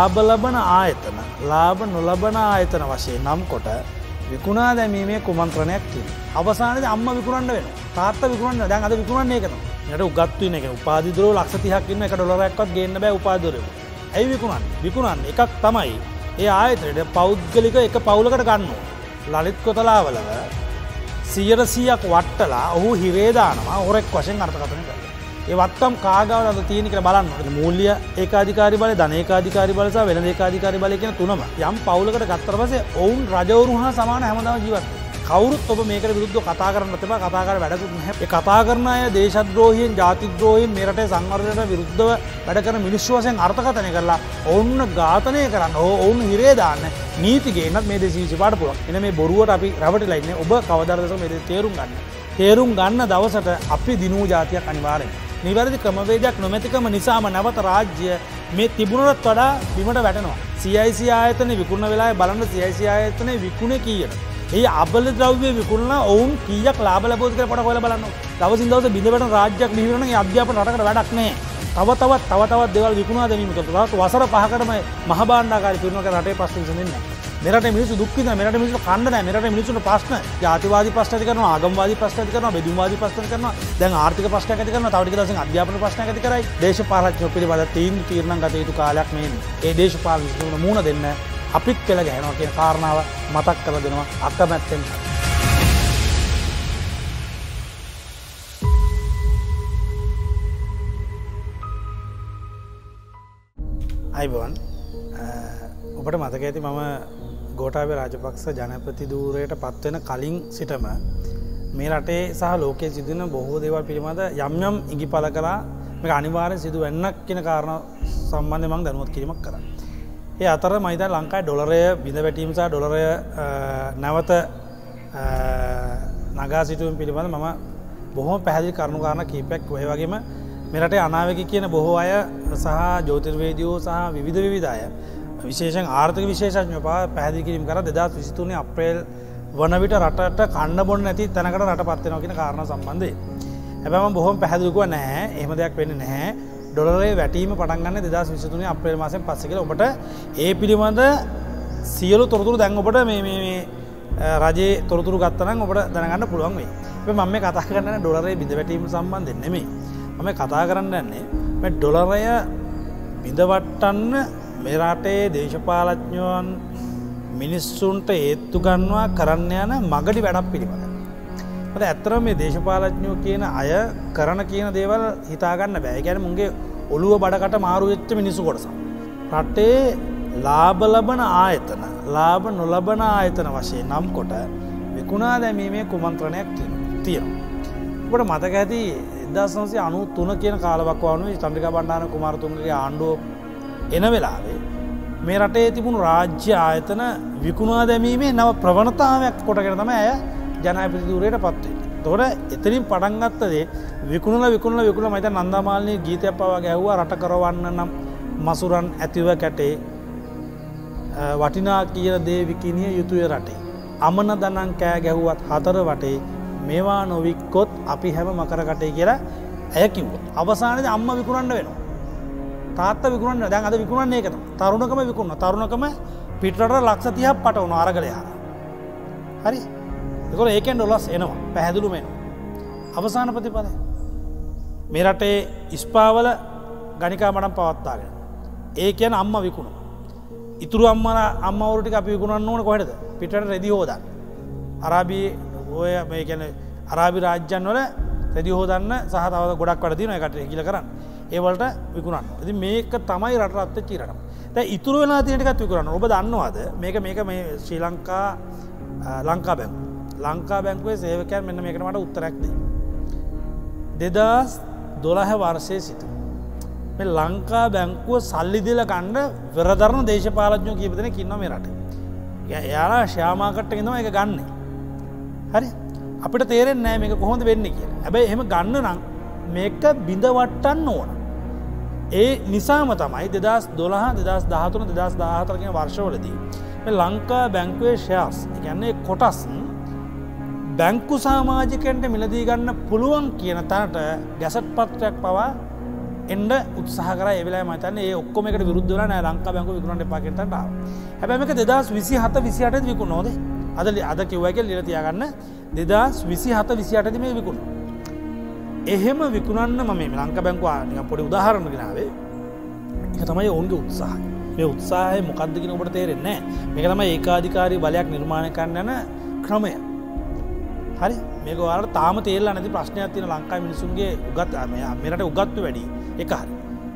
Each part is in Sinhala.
ලාබලබන ආයතන ලාබ නොලබන ආයතන වශය නම් කොට විකුණා දැමීමේ කුමන්ත්‍රණයක් කිය. අවසානද අම්ම විකුරන්න වෙන තාත්ත විකුරන්න දැන් අද විකුණන්නේ කන යට උගත්වන එක උපාදිදුර ලක්ෂතිහක්කින්න එක ඩොලරක්වත් ගන්න බෑ උපාදුරම. ඇයි විකුණන් විකුණන් එකක් තමයි ඒ ආයතනයට පෞද්ගලික එක පවුලකට ගන්නවා. ලලිත් කොතලාවලව සියයට සියක් වට්ටලා ඔහු හිරේදානවා හොරෙක් වශයෙන් අර්ථකතන කර. ඒවත්තම් කාගවල තියනික බලන්න මූල්ලිය ඒකාධිකාරි බල ධනකාධිකාරි බලසා වෙන ඒකාධිකාරි බල කියන තුනම යම් පවුලකට ගත්තරපසේ ඔවුන් රජවරු හා සමාන හැමදාව ජීවත් කවරුත් ඔබ මේක විරුද්ධ කතා කරන්න තිබ කතාකර වැඩකුත් හැ කතා කරන අය දේශද්‍රෝහියෙන් ජාතිද්‍රෝහින් මෙරට සංවර්ධයට විරුද්ධව වැඩ කරන මිනිස්සු වසයෙන් අර්ථකතනය කරලා ඔවුන්න ඝාතනය කරන්න ඔවුන් හිරේදාන්න නීතිගේනත් මේ දෙසීසි පාට පුළ එන මේ බොරුවට අපි රවට ලයින්න ඔබ කවදරදක මෙද තේරුම් ගන්න. තේරුම් ගන්න දවසට අපි දිනූ ජාතියක් අනිවාරෙන්. නිවැරදි ක්‍රමවේදයක් නොමැතිකම නිසාම නැවත රාජ්‍ය මේ තිබුණට වඩා බිමට වැටනවා. සියිසි ආයතන විකුණ වෙලා බලන්න සියිසි ආයතනය විකුණ කියන. ඒ අබල ද්‍රව්‍ය විකුණ ඔවුන් කියක් ලාබ ලබෝධක පට කොල බලන්න දවසින් දවස බිඳවට රාජ්‍යයක් නිවරන අධ්‍යාපන රටකට වැඩක් නෑ තවතවත් තවතවත් දෙවල් විකුණා දැනීම කරත් වසර පහකටම මහබාණ්ඩාකාරි පිරුණක රටේ පස්සෙන් සිදන්න. මෙරට මිනිසු දුක්කිත මෙරට මිනිසු කන්නන මෙරට මිනිසුට ප්‍රශ්න ජාතිවාද ප්‍රශ්න කරන ආගම්වාද ප්‍රශ්න කරන බෙදුවාද ප්‍රශ්න කරන දැන් ආර්ථික ප්‍රශ්න ඇති කරන තවටික දස අධ්‍යාපන ප්‍රශ්න ඇති කරයි දේශපාලච්ච පිළිබඳ තීන් තීරණ ගත යුතු කාලයක් මේ ඒ දේශපාල විසුන මුණ දෙන්න අපිත් කෙළ ගැහෙනවා කිය කාරණාව මතක් කළ දෙනවා අකමැත්තෙන්. අයිබවන් ඔබට මතක ඇති මම ගෝටාව රාජපක්ෂ ජනපති දූරයට පත්වෙන කලින් සිටම මේ රටේ සහ ලෝකයේ සිදුවන බොහෝ දේවල් පිළිබඳ යම් යම් ඉගි පල කලා මේ අනිවාරය සිදු වෙන්නක් කියන කාරණ සම්බන්ධ මං දැනුවත් කිරීමක් කර. ඒ අතර මයිත ලංකායි ඩොලරය බිඳ වැටීමසා ඩොලරය නැවත නගා සිටුවම් පිළිබඳ මම බොහෝ පැහැදිි කරුණු කාරණ කීපැක් ඔය වගේම මෙරට අනාවක කියන බොහෝ අය සහ ජෝතිර්වේදියෝ සහ විවිධ විවිධාය විශේෂෙන් ආර්ථක විශේෂඥ පා පැහදි කිරීම කර දෙදස් විසිතුනේ අප්‍රේල් වන විට රටට කන්න බොන්න නැති තැනකට රට පත්වෙන කියෙන කාරණ සම්බන්ධය. හැබැම බොහොම පැහැදිලිකුව නැහැ එහම දෙයක් වෙන්න නැහැ ඩොලරේ වැටීම පටන්ගන්න දෙදස් විසිතුනේ අප්‍රේල් මාසෙන් පස්සක ඔබට ඒ පිළිබඳ සියලු තොරතුරු දැන් ඔබට මේ රජේ තොරතුරු ගත්තනම් ඔබට දැනගන්න පුළුවන් වේ මම කතා කරන්න ඩොලරේ බිඳ වැටීම සම්බන්ධ නෙමේ මම කතා කරන්න යන්නේ ඩොලරය බිඳවට්ටන්න මෙරටේ දේශපාලඥුවන් මිනිස්සුන්ට ඒත්තු ගන්නවා කරන්න යන මගඩි වැඩක් පිළිබඳ. ද ඇත්තර මේ දේශපාලඥෝ කියන අය කරන කියන දේවල් හිතාගන්න බෑගැන මුන්ගේ ඔළුව බඩකට මාරු වෙච්ච මිනිසු කොටස. රටේ ලාබලබන ආයතන ලාබ නොලබන ආයතන වශයෙන් නම් කොට විකුණා දැමීමේ කුමන්ත්‍රණයක් තියෙනවා. ට මතක ඇති එදසන්සේ අනු තුන කියන කාලවක් වනුව චන්ද්‍රික බණ්ඩාන කුමාරතුන්ගේ ආණ්ඩුව එන වෙලාවේ මේ රටේ තිබුණු රාජ්‍ය ආයතන විකුණවා දැමීමේ නව ප්‍රවණතාවයක් කොටගෙන තම ඇය ජනපතිදූරයට පත්වේ. තොට එතරින් පටන්ගත්තදේ විකුණල විකුණල විකුණ මත නන්දමාලනය ගීතය පවා ගැහ්වා රට කරවන්න නම් මසුරන් ඇතිව කැටේ වටිනා කියන දේ විකිනිය යුතුය රටේ. අමන දනන් කෑ ගැහුවත් හතර වටේ මේවා නොවික්කොත් අපි හැම මකරකටේ කියලා ඇය කිව්ව. අවසානද අම්ම විකුණන්න වෙනවා. තාත්ත විකුණන්න දැන් අද විකුණන්නේ එකත තරුණකම විකුණ තරුණකම පිටට ලක්ෂ තියක් පට වුණු අරගලයා. හරි එකො ඒකෙන් ඩොලස් එනවා පැහැදිලුමෙන්. අවසාන ප්‍රතිපද. මේ රටේ ඉස්පාවල ගනිකා මටම් පවත්තාගෙන. ඒ කියන අම්ම විකුණු. ඉතුරු අම්මන අම්මවරටි අපි විකුණන්න ඕන කොහෙද පිට රෙදි හෝදන්න. අරාබී ඔය මේ කියන අරාබි රාජ්‍යන් වල රෙදි හෝදන්න සහතාව ගොඩක් වඩදින එකට කියල කරන්න. ඒවලට විකුණන්න. ඇති මේක තමයි රටරත්ත චීරට ද ඉතුර වෙලා තියටකත් විකුරන්න ඔබ දන්නවාද? මේක මේක මේ ශ්‍රී ලංකා ලංකා බැං ලංකා බැංකුවේ සේවකයන් මෙන්න මේකට මට උත්තරැක්ද දෙදස් දොළහ වර්ෂය සිතු මේ ලංකා බැංකුව සල්ලි දෙල කණ්ඩ වෙරදරන දේශපාලඥෝ කීපතන කින්න මේ රට. එයාලා ශ්‍යාමාකට්ට ගෙනම එක ගන්න. හරි? අපිට තේරෙන් නෑ මේක කොහොඳ වෙන්න කිය හැබැයි එහෙම ගන්න නම් මේක බිඳවට්ටන්න ඕන. ඒ නිසාම තමයි දෙදස් දොළහ දෙදස් දහතුන දෙදස් දාහතරගෙන වර්ෂවලදී. ලංකා බැංකුවේ ශයාස් ගැන්නේ කොටස් බැංකු සාමාජිකන්ට මිලදී ගන්න පුළුවන් කියන තැනට ගැසට් පත්‍රයක් පවා එන්ඩ උත්සාහ කර එවෙලා මතන ඒ ඔක්කොම එකට විරුද්ධල නෑ ලංකා බැංකු විකුණට පකිටට හැබැමක දෙදස් විසි හත විසියට විකු නොද අද අද කිව්වක ලිර තියාගන්න දෙදස් විසි හත විසියටද මේ විකුණු. එහෙම විකුණන්න මම ලංක බැංකවා පොඩි උදාහරණගෙනාවේ එක තමයි ඔවුන්ගේ උත්සාහ මේ උත්සාහය මොකක්දගෙන ඔබට තේරෙන්නේ මේක තම ඒකාධිකාරී බලයක් නිර්මාණය කරන්න යන ක්‍රමය. හරි? මේක වාට තාම තේල්ල නැති ප්‍රශ්නයක් තින ලංකා මිනිසුන්ගේ උගත් මෙරට උගත්තු වැඩි. එක හරි.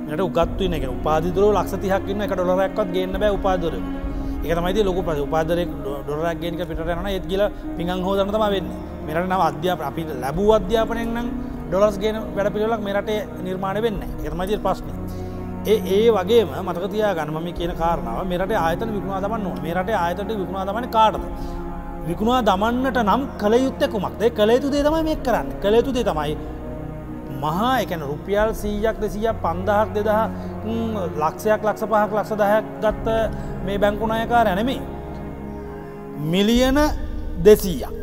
මට උගත්තු න උපාදිදුර ලක්ෂතිහක්කින්න එක ඩොලරක්වත් ගන්න බෑ උපාදර එක තමයි ලොක ප උපාදරෙක් ඩොරක් ගෙන්ක පිට යන ඒත් කියල පිඟං හෝදනතම වෙන්න. මෙරට නව අධ්‍යාප අපි ලැබූ අධ්‍යාපනයෙන් නම් ඩොලස් ගෙන වැඩ පිළිලක් මෙරට නිර්මාණ වෙන්න එකමජර ප්‍රශ්න. ඒ ඒ වගේම මතකතියා ගනම කියන කාරනාව මෙරට ආයතන විකුණා දමන්න මෙරට ආයතට විකුණා දමන කාටද? විකුණවා දමන්නට නම් කළ යුත්තෙ කුමක්දේ? කළ යුතු දේ තමයි මේ කරන්න. කළ යුතු දේ තමයි මහා එකන රුපියල් සීයක් දෙසිය පන්දහක් දෙදහ ලක්ෂයක් ලක්ෂ පහක් ලක්ෂ දහයක් ගත්ත මේ බැංකුණයකා රැනෙමේ මිලියන දෙසීයක්.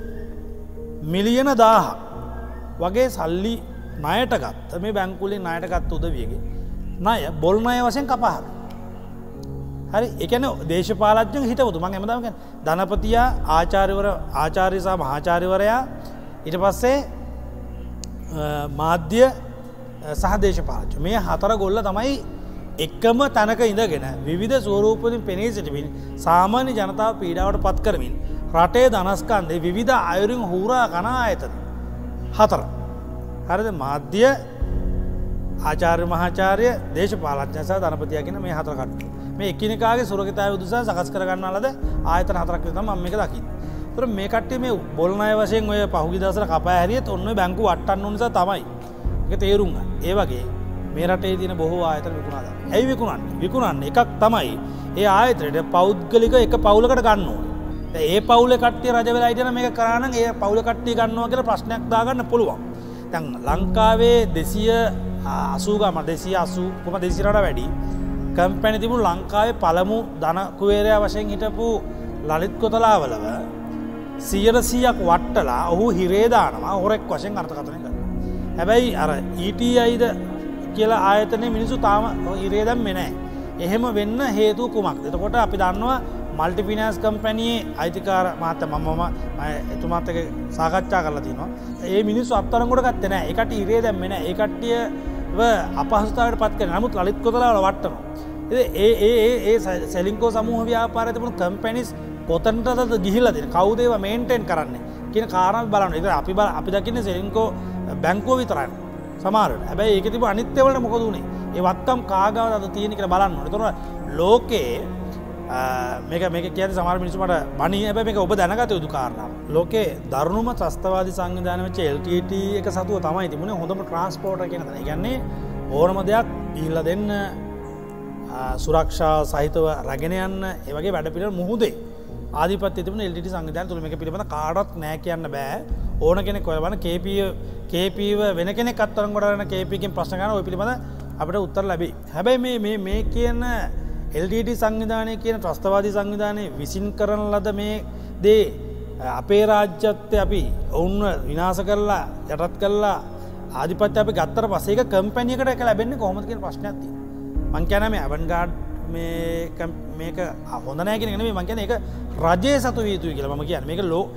මිලියන දාහක්. වගේ සල්ලි නයට ගත්ත මේ බැංකුලින් නයට ගත්ත උදවියගේ නය බොල්නය වසයෙන් කපහර හරි එකන දේශපාලජ්‍ය හිටවතු මං එමදමක ධනපතියා ආචාරිවර ආචාරිසා මහාචාරිවරයා ඉට පස්සේ මාධ්‍ය සහ දේශපාලච්ච මේ හතර ගොල්ල තමයි එක්කම තැනක ඉඳගෙන විධ ස්වරූපතින් පෙනේ සිටිමින් සාමාන්‍ය ජනතාව පීඩාවට පත් කරමින් රටේ දනස්කන්දේ විවිධ අයුරින් හූරා කනා ඇතද හතර. හරිද? මාධ්‍ය ආචාර්ය මහාචාරය දේශපාලඥසා ධනපතියගෙන මේ හතරකට මේ එකිනිකාගේ සුරගතාය උදසා සකස් කරගන්න ලද ආයතන හතරක් තම මේක දකි තුර මේ කට්ටේ මේ බොල්නය වශයෙන් ඔය පහුගි දසර කපා හැරියත් ඔන්න බැංකු අට්ටන්න නිසා තමයි. එක තේරුම් ඒ වගේ මේ රටේ තින බොහෝ ආයතන විකුණාද ඇයි විකුණන්න? විකුණන්න එකක් තමයි ඒ ආයතරයට පෞද්ගලික එක පවුලකට ගන්නවා ඒ පවුල කට්ටිය රජවෙලායිටන මේ කරන්න ඒ පවුල කට්ටිය ගන්නවා කියල ප්‍රශ්නයක් දාගන්න පුළුවන් තැන් ලංකාවේ දෙසිය අසූගම දෙසිය අසූ කොම දෙසිරට වැඩි කම්පැනි තිබුණු ලංකාවේ පළමු ධනකුවේරයා වශයෙන් හිටපු ලලිත් කොතලාවලව සියරසීයක් වට්ටලා ඔහු හිරේදානවා හොරෙක් වශයෙන් අර්ථකතනය කර. හැබැයි අර ඊටයිද කියලා ආයතනය මිනිසු තාම ඉරේදම් මෙනෑ. එහෙම වෙන්න හේතු කුමක් එතකොට අපි දන්නවා මල්ටිපිනස් කම්පැනයේ අයිතිකාර මාත මමම එතුමාත්තක සාකච්ඡා කරලා තිනවා. ඒ මිනිස්සු අත්තරංගොට ගත්තන එකට ඉරේ දැම්මෙන ඒකට්ටිය අපහස්ථාවට පත්ක නමුත් ලලිත් කොතලාවල වටනවා. ඒ ඒ ඒ සැලින්කෝ සමූහ ව්‍යාපාරතපුණු කම්පැනිස් කොතන්ටද ගිහිලදින කවුදේව මේන්ටෙන් කරන්න? කියන කාරණ බලන්න එක අපි බල අපි දකින්න සෙලින්කෝ බැංකෝ විතරන්න සමාරට හැබැයි ඒක තිබ අනිත්‍යවලට මොකදුනේ ඒ වත්තම් කාගාව අද තියෙන කර බලන්න තොර ලෝකයේ මේක මේක කිය සමාර මිනිසුමට බනි ඇබ මේක ඔබ දැනගත යුතු කාරණාව ලෝකේ දරුණුම ත්‍රස්තවාද සංවිධානවච LTT එක සතුව තමයි තිබුණ. හොඳම ට්‍රන්ස්පෝර්ට කියන ගන්නේ ඕනම දෙයක් ඉල්ල දෙන්න සුරක්ෂා සහිතව රැගෙන යන්න ඒවගේ වැඩ පිළ මුහුදේ. ආධිපත් තිබන එල්ට සංවිධාන තුළ එක පිළිබඳ කාඩත් නෑ කියන්න බෑ. ඕන කෙනෙ කොයවන කේපිය කේපීව වෙන කෙනෙ කත්තරන් ගොඩන කේපිකින් ප්‍රශ්නගන ඔය පිළිබඳ අපට උත්තර ලැබේ හැබැයි මේ මේ මේ කියන්න එල්ඩට සංවිධානය කියන ත්‍රස්තවාදී සංවිධානය විසින් කරන ලද මේ දේ අපේ රාජ්‍යත්ය අපි ඔවුන් විනාස කරලා යටත් කරලා ආධිපත් අප ගත්තර පසේක කම්පැනියකට එක ලැබෙන්නේ කොහොමතික ප්‍රශ්නයක්ති මංකැනම ඇවන්ගාඩ් මේක හොඳනෑගෙන නේ මංකැන එක රජය සතු වීතුයි කියල ම කියන්න. මේක ලෝ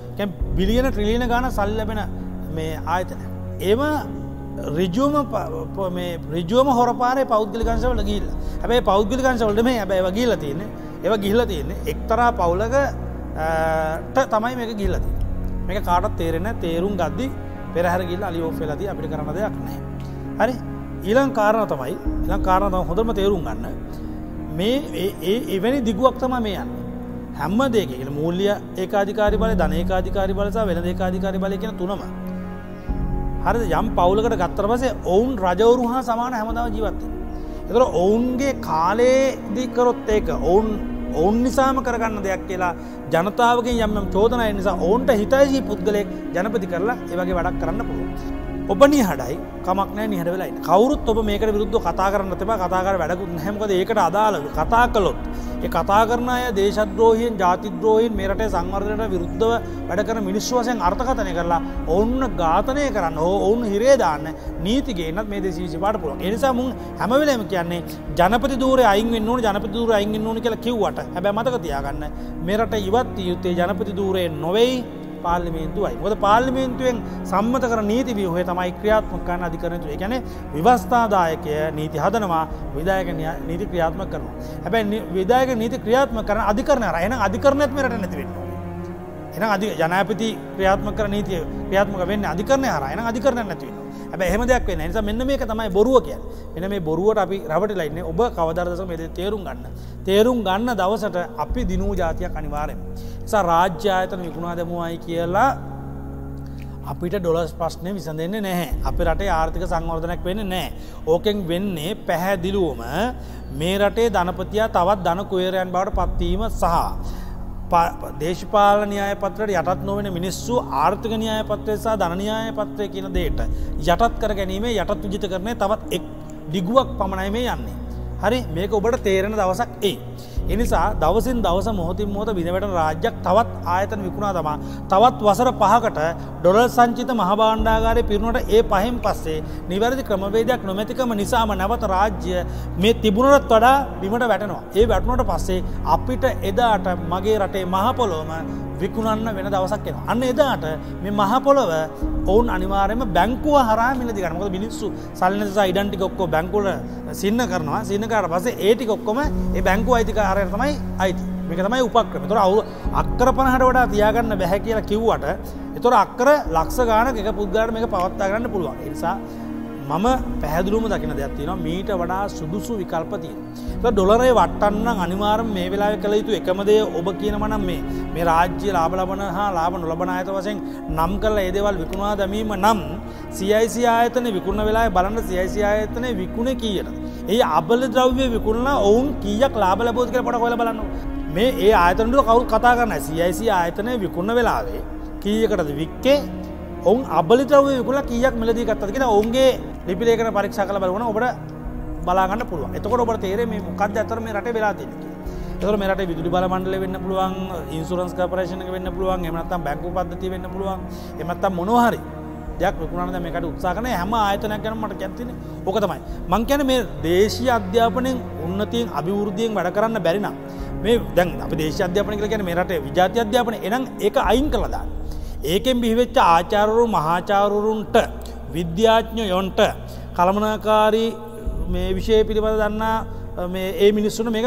බිලියන ට්‍රිලියන ගාන සල් ලැබෙන මේ ආයතන ඒම රිජුවම රිජුවම හොරපාරය පෞද්ගලිකංශවල ගිල්ල හැබයි පෞද්ගලිකංශවලට මේ ඇබැයි වගේල තියන්නේ. ඒව ගිහිල තියන්නේ එක්තරා පවුලක තමයි මේක ගිල්ලති මේක කාටත් තේරෙන තේරුම් ගද්දි පෙරහර ගිල්ල අලි ෝෆෙලදී අපිට කරන දෙයක් නෑ හරි? ඊලං කාරණ තමයි ඉලං කාරණ හොඳම තේරුම් ගන්න. මේ ඒ එවැනි දිගුවක් තම මේ යන්න. හැම්ම දෙකෙන මූල්ලිය ඒකාධිකාරි බල ධනේකාධිකාරි බලසා වෙන ඒකාධිකාරි බල කියෙන තුනම හරි යම් පවුලකට ගත්තර පසේ ඔවුන් රජවරු හා සමාන හැමදාව ජීවත්තේ. එතර ඔවුන්ගේ කාලේදිකරොත් ඒක ඔවුන් ඔවුන් නිසාම කරගන්න දෙයක් කියලා ජනතාවගේ යම් චෝදනය නිසා ඔවුන්ට හිතයිසී පුද්ගලයෙක් ජනපති කරලා ඒවගේ වැඩක් කරන්න පුළුවන්. ඔබ නිහඩයි කමක්නෑ නිහට වෙලයි කවරුත් ඔබ මේකට විරුද්ධ කතා කරන්න තිබ කතාකර වැඩකුත් හැමකද ඒකට අදාළ කතා කළොත් ඒ කතා කරන අය දේශද්‍රෝහියෙන් ජාතිද්‍රෝහින් මේරට සංවර්ධනයට විරුද්ධව වැඩ කරන මිනිස්සු වසයෙන් අර්ථකතනය කරලා ඔවුන්න ඝාතනය කරන්න ඔවුන් හිරේදාන්න නීතිගේනත් මේ දේශීසි පාට පුළුව එනිසා මුන් හැමවෙලම කියන්නේ ජනපති දූර අයින් වන්න ජනපති දූර අයින් ඕන කියලා කිව්වට හැබැ මතක තියාගන්න මෙරට ඉවත් යුත්තේ ජනපති දූරයෙන් නොවෙයි පාර්ලිමේන්තුවයි. මොද පාර්ලිමේන්තුවෙන් සම්මත කර නීති වියහය තමයි ක්‍රියාත්මක කරන්න අධිකරනතු එකැන විවස්ථාදායකය නීති හදනවා විදායක නීති ක්‍රියාත්ම කරනවා. හැබැයි විදායක නීති ක්‍රියාත්ම කරන අධිකරන එන අධිකරනත්ම රට නැතිවෙන්න එන අධි ජනපති ක්‍රියාත්ම කර නීතිය ක්‍රියාත්මක වෙන්න අධිකරණය හර එන අධිකරන නැතිවෙන හැබ එහෙම දෙයක් වෙන නිසා මෙන්න මේක තමයි බොරුව කිය එන මේ බොරුවට අපි රවට ලයින්න ඔබ කවදරදස මෙද තේරුම් ගන්න. තේරුම් ගන්න දවසට අපි දිනූ ජාතියක් අනිවාරෙන් සා රාජ්‍ය ආයතන විකුණා දෙමුවයි කියලා අපිට ඩොලස් ප්‍රශ්නය විසඳෙන්නේ නැහැ අපි රටේ ආර්ථික සංවර්ධනයක් වෙන්න නෑ ඕකෙන් වෙන්නේ පැහැදිලුවම මේ රටේ ධනපතියා තවත් ධන කුවරයන් බවට පත්වීම සහ දේශපාල න්‍යාය පත්‍රයට යටත් නොවෙන මිනිස්සු ආර්ථික න්‍යාය පත්‍රය සහ ධනන්‍යාය පත්‍රය කියන දේට යටත් කර ගැනීමේ යටත් විජිත කරනය තවත් එක් දිගුවක් පමණයි මේ යන්නේ. හරි මේක ඔබට තේරෙන දවසක් ඒ. එනිසා දවසින් දවස මොහොතින් මොහොත බිඳවැට රාජ්‍යයක් තවත් ආයතන විකුණා තමා තවත් වසර පහකට ඩොලර් සංචිත මහබාණ්ඩාගාරය පිරුණට ඒ පහෙන් පස්සේ නිවැරදි ක්‍රමවේදයක් නොමැතිකම නිසාම නැවත රාජ්‍ය මේ තිබුණට වඩා බිමට වැටනවා. ඒ වැටනොට පස්සේ අපිට එදාට මගේ රටේ මහපොලෝම විකුණන්න වෙන දවසක් එෙන. අන්න එදාට මේ මහපොළොව ඔවුන් අනිවාරයම බැංකුව හරා මිලදි ගනමක මිනිස්සු සල්ලනිසා ඉඩන්ටි කොක්කෝ බැංකුල සින්න කරනවා. සින්නකාට පසේ ඒටි කොක්කොම ඒ බැංකු අයිතිකාරය තමයි අයිති. මේක තමයි උපක්‍රම. තොර අවු අක්කර පණහට වඩා තියාගන්න බැහැ කියලා කිව්වට එතොර අක්කර ලක්ෂ ගාන එක පුද්ගාට මේක පවත්තා ගන්න පුළුවන්. නිසා මම පැහැදිලුම දකින දෙයක්තිනවා මීට වඩා සුදුසු විකල්පතිය. ඩොලරේ වටන්න අනිවාරම් මේ වෙලා කළ යුතු එකමදේ ඔබ කියනමනම් මේ. මේ රාජ්‍ය ලාබලබන හා ලාබ නොලබන අයත වසෙන් නම් කල ඒදවල් විකුණවා දැමීම නම් සියයිසි ආයතන විකුණ වෙලා බලන්න සියයිසි ආයතනය විකුණ කියට. ඒ අබල ද්‍රව්‍ය විකුණන ඔවුන් කියක් ලාබ ලබෝධ කර පොට කොල බලන්න මේ ඒ ආයතනට කවු කතා කරන්න සියයිසි ආයතනය විකුණ වෙලාවේ කීයකටද? වික්කේ ඔවුන් අබලිතරව විකුල කියක් මෙලදී ගත්තගෙන ඔවුන්ගේ ලිපිලේකන පරීක්ෂා කළ බලවන ඔබට බලාගන්න පුළුව එතකොට ඔබට තේරේ මේ මොකක්ද ඇතර මේ රට වෙලා තියන්නේ එතර මෙරට විදුලි බල මණ්ඩල වෙන්න පුළුවන් ඉන්සුරන්ස් කපරේෂණ වෙන්න පුළුවන් එමනත්තම් බැංකු පද්ධති වෙන්න පුළුවන් එමත්තම් මොනහරි දෙයක් විකුණන මේකට උත්සාහන හැම ආයතනයක් ගැන මට කැත්තින ඕක තමයි. මං කැන මේ දේශී අධ්‍යාපනයෙන් උන්නතියෙන් අභිවෘද්ධියෙන් වැඩ කරන්න බැරිනම් මේ දැන් අප දේශ අධ්‍යාපන කළ ගැන මේරට විජාති අධ්‍යාපන එනම් ඒක අයින් කළදාන්න ඒකෙන් බිහිවෙච්ච ආචාරවරු මහාචාරවරුන්ට විද්‍යාඥයොන්ට කළමනාකාරී මේ විෂය පිළිබඳ දන්නා ඒ මිනිස්සුන මේක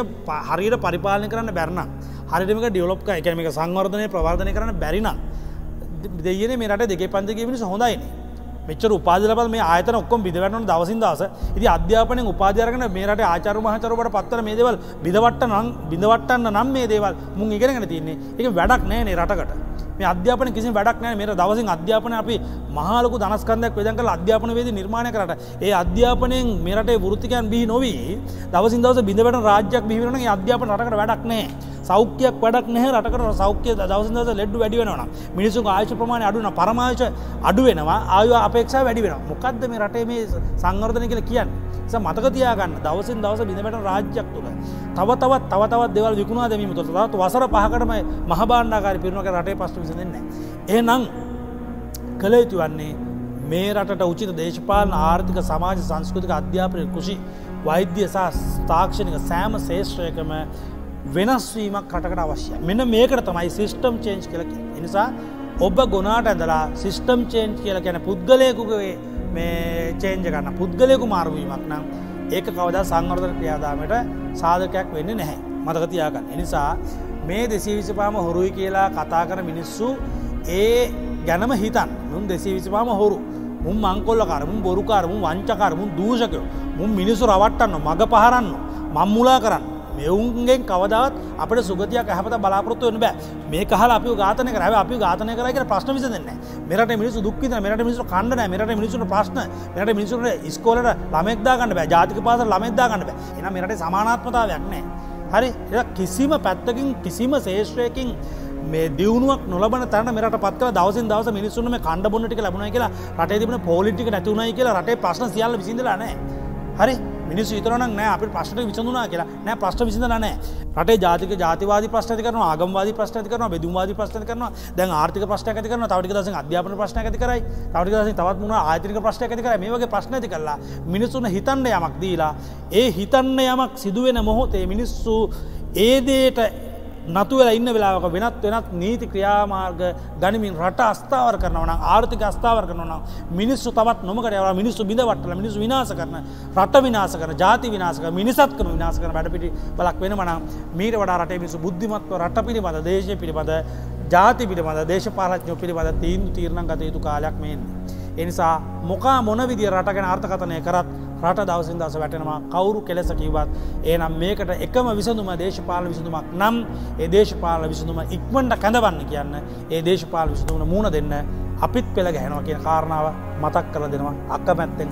හරියට පරිපාලන කරන්න බැරණ හරිටමක ඩියවලොප්ක එක මේක සංවර්ධනය ප්‍රවර්ධනය කරන්න බැරිනම් දෙයන මේ රට දෙක පන්දක මිනිස හොඳයින්නේ මෙචර උපාදලප මේ ආයතන ඔක්කොම බිදවැටන දවසින් දස ඉති අධ්‍යාපනය උපාධාරකන මේරට ආචර මහචරවට පත්තර මේ දේවල් බිදවට්ට නම් බිඳවටන්න නම් මේ දේවල් මුන් ඉගෙනගෙන තින්නේ. එක වැඩක් නෑනේ රටකට. මේ අධ්‍යාපන කිසි වැඩක් නෑ. මේ දවසින් අධ්‍යාපන අපි මහලකු දනස්කන්දයක් වෙදන් කළ අධ්‍යාපන වේද නිර්මාණය කරට. ඒ අධ්‍යාපනයෙන් මෙරටේ වෘතිකයන් බිහි නොවී දවසින් දවස බිඳවට රාජ්‍යයක් බිහිවරන අධ්‍යාපන රටකට වැඩක් නෑ සෞඛ්‍යයක් වැඩක් නැහැ රටකට සෞඛ්‍ය දවස දවස ලෙඩ්ඩු වැඩි වෙනවා මිනිසු ආයශ ප්‍රමාණය අඩුන පරමාශ අඩු වෙනවා. ආය අපේක්ෂා වැඩි වෙන මොකක්ද මේ රටේ මේ සංවර්ධන කියල කියන්න? මතක තියාගන්න. දවසින් දවස බිඳට රාජ්‍යයක් තුළ තව තවත් තව තවත් දෙවල් විකුණා දෙීම තුළ තත් වසර පහකටම මහබාණ්ඩාකාරි පිරුණක රටේ පස්තු විසඳන්න ඒ නං කළ යුතු වන්නේ මේ රට උචිත දේශපාලන ආර්ථික සමාජ සංස්කෘතික අධ්‍යාපනය කෘෂි වෛද්‍ය සහ තාක්ෂණික සෑම ශේෂත්‍රයකම වෙනස්වීමක් කටකට අවශ්‍ය මෙන්න මේකට තමයි සිිස්ටම් චේන්ජ් කියලක එනිසා ඔබ ගොනාට ඇදලා සිිස්ටම් චේන්ජ් කියල ගැන පුද්ගලයකුගේ මේ චේන්ජ කරන්න පුද්ගලයකු මාර්වීමක් නම් ඒක කවදා සංවර්ධන ක්‍රියාදාමට සාධකයක් වෙන්න නැහැ. මතකතියාගන්න. එනිසා මේ දෙසී විසිපාම හොරුයි කියලා කතා කර මිනිස්සු ඒ ගැනම හිතන් මුන් දෙසී විසිපාම හොරු. මුන් මංකොල්ල කරමුන් බොරුකාරමුන් වංචකරමුන් දූෂකයෝ. මුන් මිනිසු රවට්ටන්න මඟ පහරන්න මංමුලා කරන්න. මෙවුන්ගෙන් කවදත් අපට සුගතියක් ඇහපත බලාපොරත්තු වන බෑ. මේ කහල අපි ගාතන කර අපි ගාතනය කරගෙන ප්‍රශ්න විසදන්න මෙරට මිනිසු දුක්කිත මෙරට මිනිසු කණ්ඩන මෙරට මිනිසුට ප්‍රශ්න මෙරට මිනිසුට ස්කෝලට ළමෙක්දාගන්න බෑ ජාතික පාස ළමෙක්දාගන්න බෑ. එන මෙරට සමානාත්මතාවයක් නෑ හරි එ කිසිම පැත්තකින් කිසිම ශේෂත්‍රයකින් මේ දියුණුවක් නොලබන තැන මෙට පත්ව දවසින් දවස මිනිස්සුන මේ කණ්ඩ බොන්නටික ලැබුණ කියලා රටේ තිබන පොලිටික නැතුවනයි කියලා රටේ ප්‍රශ්න සියල්ල විසිඳලනෑ හරි? මිනිස් විතරන නෑ අපි ප්‍රශ්ට විසඳනා කියලා. නෑ ප්‍රශ්ට විසිඳ නෑ. රට ජාතික ජාතිවාද ප්‍රශ්ට කරන ආගම්වාද ප්‍රශ්ට කරන බෙදුවාද ප්‍රශ්ට කරන දැන් ආර්ථික ප්‍රශ්න ඇති කරන තවටික දස අධ්‍යාපන ප්‍රශ්න ඇති කරයි තවටික දස තවත් මුණ ආතික ප්‍රශ්න ඇති කර මේ වගේ ප්‍රශ්න ඇති කරලා මිනිස්සුන හිතන්න යමක් දීලා ඒ හිතන්න යමක් සිදුවෙන මොහොතේ මිනිස්සු ඒදේට නතුවල ඉන්න වෙලාවක වෙනත් වෙනත් නීති ක්‍රියාමාර්ග ගනිමින් රට අස්ථාවර කරනවන ආර්ථික අස්ථාවර කරනවන මිනිස්සු තවත් නොමකට යව මිනිස්සු බිඳවටල මිනිසු විනාස කරන රට විනාස කර ජාති විනාසක මිනිසත් කන විනාස කර වැඩපිටි බලක් වෙන මන මීට වඩා රටේ මිසු බුද්ධිමත්ව රට පිළිබඳ දේශය පිළිබඳ ජාති පිළිබඳ දේශපාලඥෝ පිළිබඳ තීන්දු තීරණ ගත යුතු කාලයක් මෙන්. එනිසා මොකා මොන විදිිය රටගෙන අර්ථකතනය කරත් රට දවසින් දස වැටෙනවා කවුරු කෙලෙස කිවත් ඒනම් මේකට එකම විසඳුම දේශපාල විසඳුමක් නම් ඒ දේශපාල විසඳුම ඉක්මට කැඳවන්න කියන්න ඒ දේශපාල විසඳුමන මුණ දෙන්න අපිත් පෙළ ගැහෙනවා කියන කාරණාව මතක් කර දෙනවා අක්ක මැත්තෙන්.